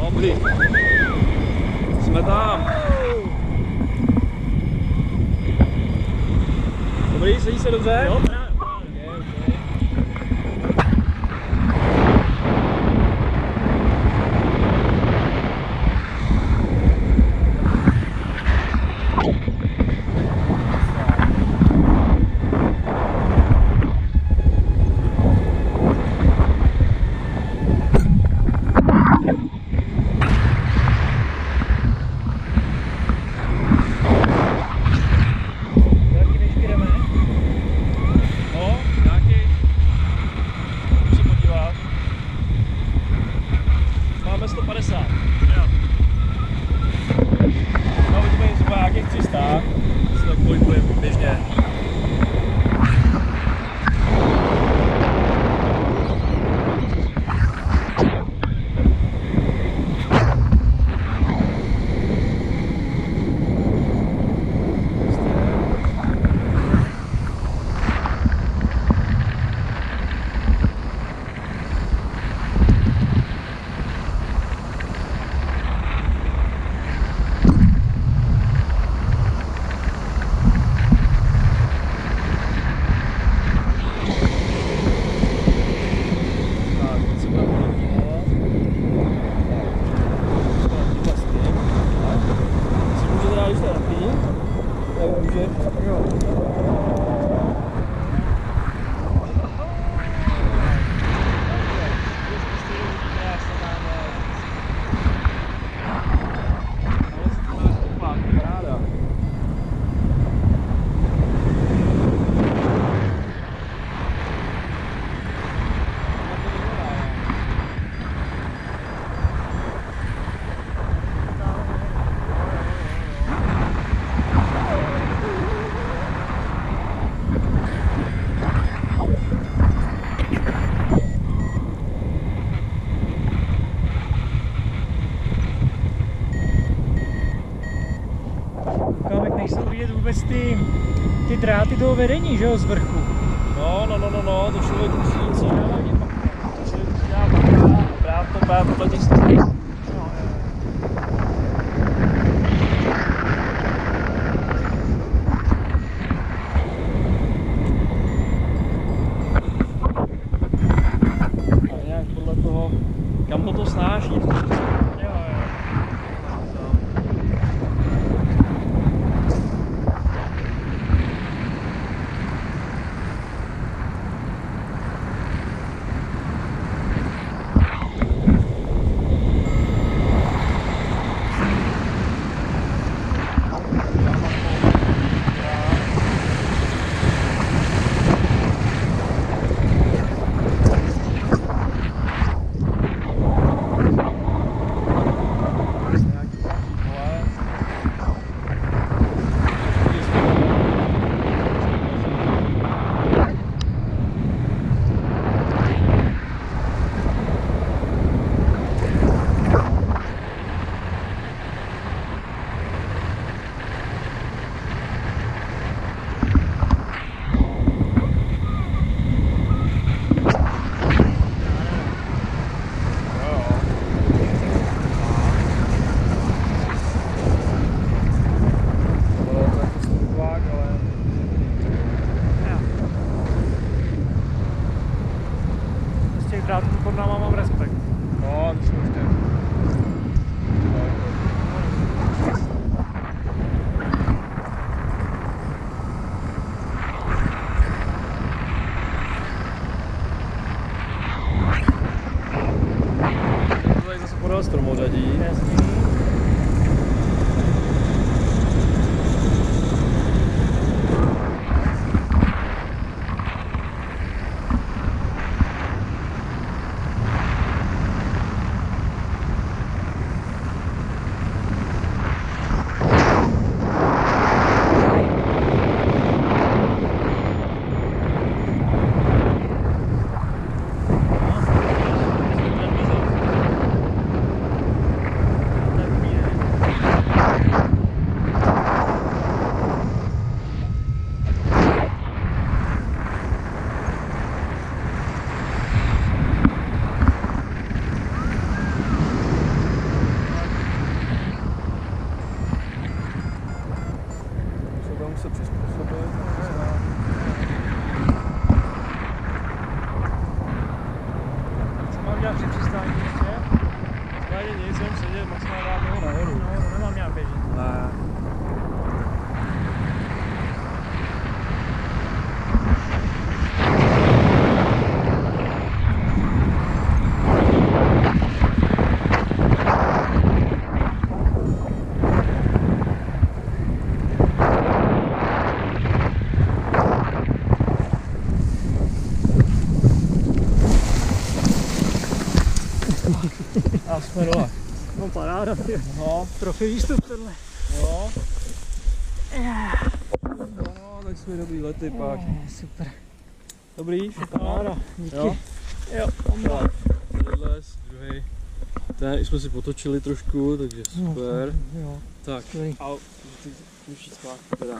Dobrý. Jsme tam. Dobrý, sedí se dobře? Jo, 150. Jo. No, vidíme zhruba nějakých 300. Se tak pohybujeme běžně. Tak, teď se budeme podívat. Tak, tímhle s tím. Tak. Si může teda, když to je napí, tak může. Jo. Paráda. Kámek, nejsou vidět vůbec ty, ty dráty toho vedení, že jo, z vrchu. No, no, no, no, no, to člověk musí něco dávat. To člověk musí dávat brát to brát podle těch podle toho, kam to to snáší. Jo, jo. Nějaký vole. Jo, jo. To je jako službák, ale Jo. Z těch drátů pod náma mám respekt. no, to už zase podél stromořadí. Jasný. A jsme dole. No paráda. No, Profi výstup tohle. jo. No, tak jsme dobrý lety pak. Super. Dobrý. Paráda, díky. Jo. Jo, Tak, tenhle druhý. Ten jsme si potočili trošku, takže super. Jo, Tak, skvělý. a ty musíš spát teda.